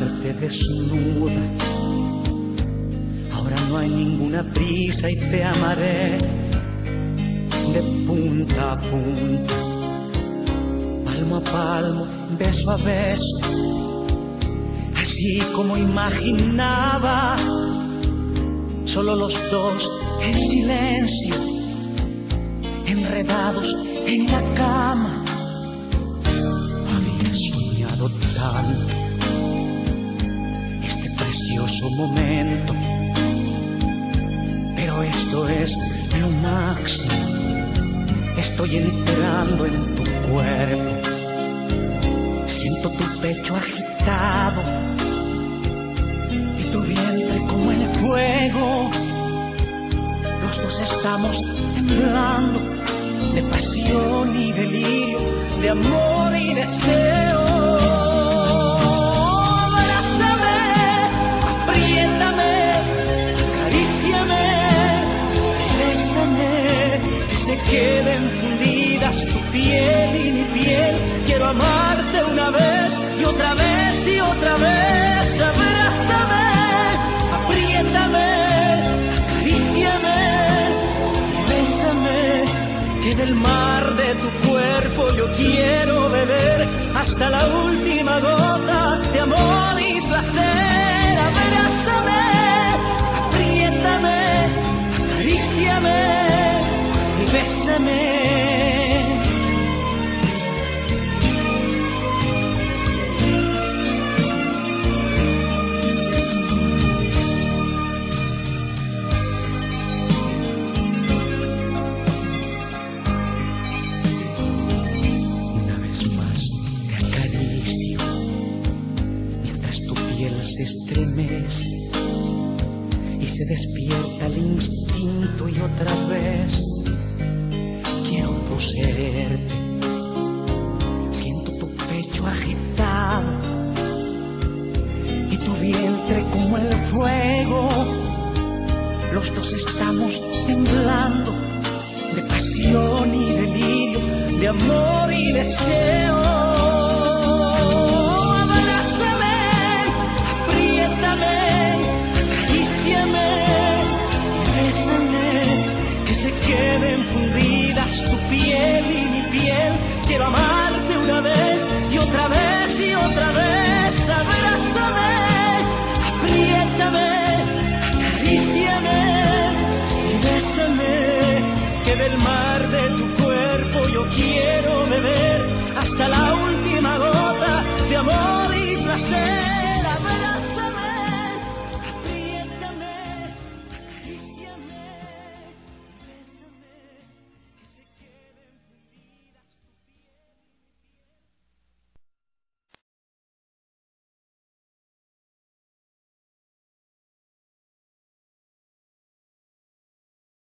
desnuda. Ahora no hay ninguna prisa y te amaré de punta a punta, palmo a palmo, beso a beso, así como imaginaba, solo los dos en silencio, enredados en la cama. Había soñado tanto momento, pero esto es lo máximo. Estoy entrando en tu cuerpo, siento tu pecho agitado y tu vientre como el fuego. Los dos estamos temblando de pasión y delirio, de amor y deseo. Tu piel y mi piel. Quiero amarte una vez y otra vez y otra vez. Abrázame, apriétame, acaríciame bésame, que del mar de tu cuerpo yo quiero beber hasta la última gota de amor y placer. Abrázame, apriétame, acaríciame y bésame. Se estremece y se despierta el instinto y otra vez quiero poseerte. Siento tu pecho agitado y tu vientre como el fuego. Los dos estamos temblando de pasión y delirio, de amor y deseo. Quiero amarte una vez y otra vez y otra vez.